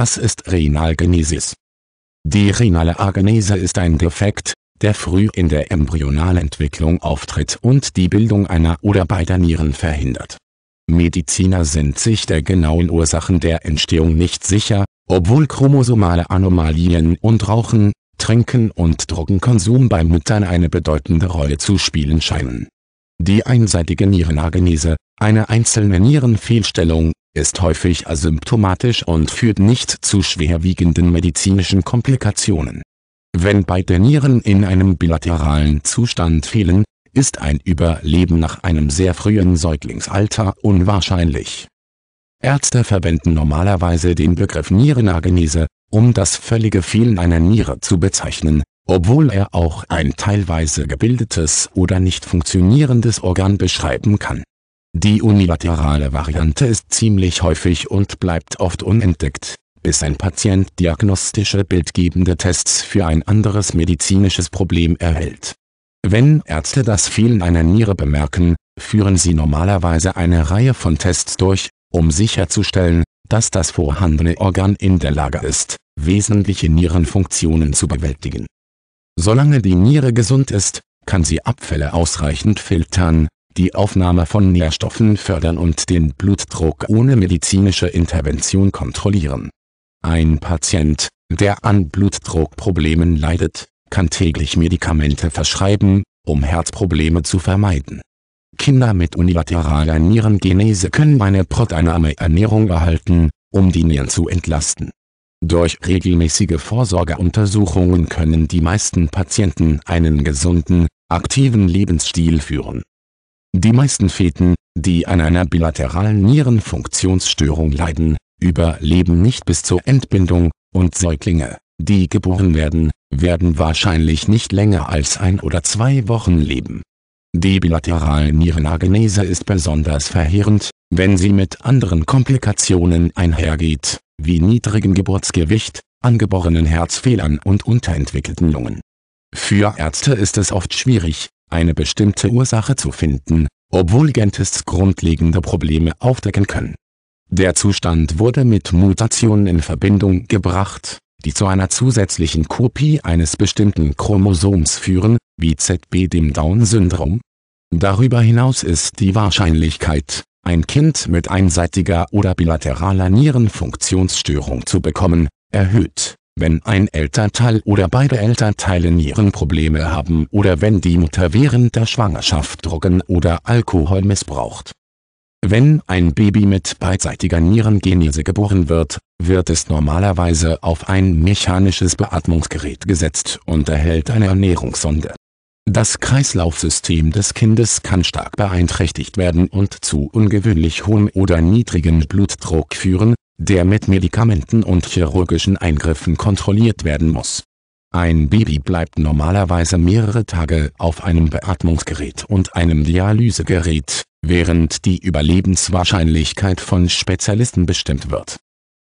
Was ist Renalgenesis? Die renale Agenese ist ein Defekt, der früh in der Embryonalentwicklung auftritt und die Bildung einer oder beider Nieren verhindert. Mediziner sind sich der genauen Ursachen der Entstehung nicht sicher, obwohl chromosomale Anomalien und Rauchen, Trinken und Drogenkonsum bei Müttern eine bedeutende Rolle zu spielen scheinen. Die einseitige Nierenagenese, eine einzelne Nierenfehlstellung, ist häufig asymptomatisch und führt nicht zu schwerwiegenden medizinischen Komplikationen. Wenn beide Nieren in einem bilateralen Zustand fehlen, ist ein Überleben nach einem sehr frühen Säuglingsalter unwahrscheinlich. Ärzte verwenden normalerweise den Begriff Nierenagenese, um das völlige Fehlen einer Niere zu bezeichnen, obwohl er auch ein teilweise gebildetes oder nicht funktionierendes Organ beschreiben kann. Die unilaterale Variante ist ziemlich häufig und bleibt oft unentdeckt, bis ein Patient diagnostische bildgebende Tests für ein anderes medizinisches Problem erhält. Wenn Ärzte das Fehlen einer Niere bemerken, führen sie normalerweise eine Reihe von Tests durch, um sicherzustellen, dass das vorhandene Organ in der Lage ist, wesentliche Nierenfunktionen zu bewältigen. Solange die Niere gesund ist, kann sie Abfälle ausreichend filtern, die Aufnahme von Nährstoffen fördern und den Blutdruck ohne medizinische Intervention kontrollieren. Ein Patient, der an Blutdruckproblemen leidet, kann täglich Medikamente verschreiben, um Herzprobleme zu vermeiden. Kinder mit unilateraler Nierengenese können eine proteinarme Ernährung erhalten, um die Nieren zu entlasten. Durch regelmäßige Vorsorgeuntersuchungen können die meisten Patienten einen gesunden, aktiven Lebensstil führen. Die meisten Feten, die an einer bilateralen Nierenfunktionsstörung leiden, überleben nicht bis zur Entbindung, und Säuglinge, die geboren werden, werden wahrscheinlich nicht länger als ein oder zwei Wochen leben. Die bilaterale Nierenagenese ist besonders verheerend, wenn sie mit anderen Komplikationen einhergeht, wie niedrigem Geburtsgewicht, angeborenen Herzfehlern und unterentwickelten Lungen. Für Ärzte ist es oft schwierig, eine bestimmte Ursache zu finden, obwohl Gentests grundlegende Probleme aufdecken können. Der Zustand wurde mit Mutationen in Verbindung gebracht, die zu einer zusätzlichen Kopie eines bestimmten Chromosoms führen, wie ZB dem Down-Syndrom. Darüber hinaus ist die Wahrscheinlichkeit, ein Kind mit einseitiger oder bilateraler Nierenfunktionsstörung zu bekommen, erhöht, wenn ein Elternteil oder beide Elternteile Nierenprobleme haben oder wenn die Mutter während der Schwangerschaft Drogen oder Alkohol missbraucht. Wenn ein Baby mit beidseitiger Nierengenese geboren wird, wird es normalerweise auf ein mechanisches Beatmungsgerät gesetzt und erhält eine Ernährungssonde. Das Kreislaufsystem des Kindes kann stark beeinträchtigt werden und zu ungewöhnlich hohem oder niedrigem Blutdruck führen, der mit Medikamenten und chirurgischen Eingriffen kontrolliert werden muss. Ein Baby bleibt normalerweise mehrere Tage auf einem Beatmungsgerät und einem Dialysegerät, während die Überlebenswahrscheinlichkeit von Spezialisten bestimmt wird